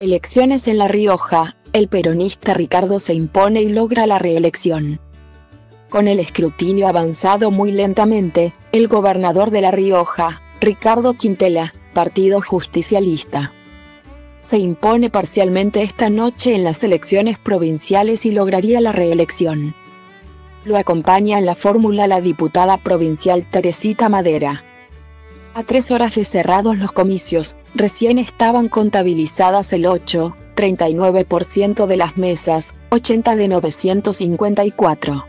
Elecciones en La Rioja, el peronista Ricardo se impone y logra la reelección. Con el escrutinio avanzado muy lentamente, el gobernador de La Rioja, Ricardo Quintela, Partido Justicialista, se impone parcialmente esta noche en las elecciones provinciales y lograría la reelección. Lo acompaña en la fórmula la diputada provincial Teresita Madera. A tres horas de cerrados los comicios, recién estaban contabilizadas el 8, 39% de las mesas, 80 de 954.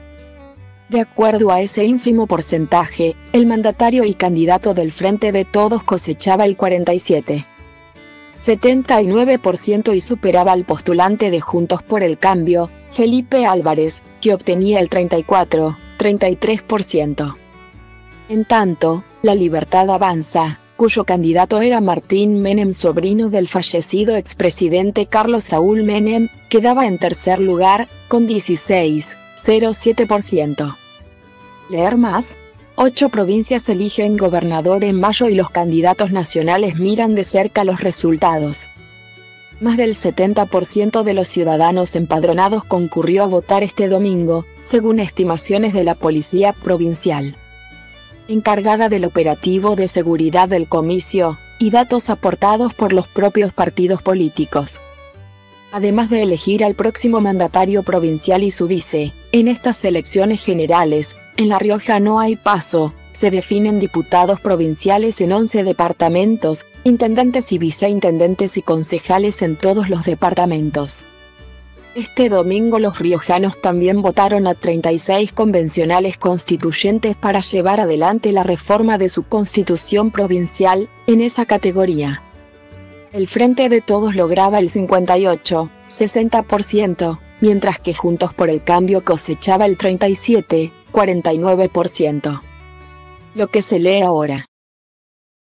De acuerdo a ese ínfimo porcentaje, el mandatario y candidato del Frente de Todos cosechaba el 47. 79% y superaba al postulante de Juntos por el Cambio, Felipe Álvarez, que obtenía el 34, 33%. En tanto, La Libertad Avanza, cuyo candidato era Martín Menem, sobrino del fallecido expresidente Carlos Saúl Menem, quedaba en tercer lugar, con 16,07%. Leer más. Ocho provincias eligen gobernador en mayo y los candidatos nacionales miran de cerca los resultados. Más del 70% de los ciudadanos empadronados concurrió a votar este domingo, según estimaciones de la Policía Provincial encargada del operativo de seguridad del comicio, y datos aportados por los propios partidos políticos. Además de elegir al próximo mandatario provincial y su vice, en estas elecciones generales, en La Rioja no hay paso, se definen diputados provinciales en 11 departamentos, intendentes y viceintendentes y concejales en todos los departamentos. Este domingo los riojanos también votaron a 36 convencionales constituyentes para llevar adelante la reforma de su constitución provincial, en esa categoría. El Frente de Todos lograba el 58, 60%, mientras que Juntos por el Cambio cosechaba el 37, 49%. Lo que se lee ahora.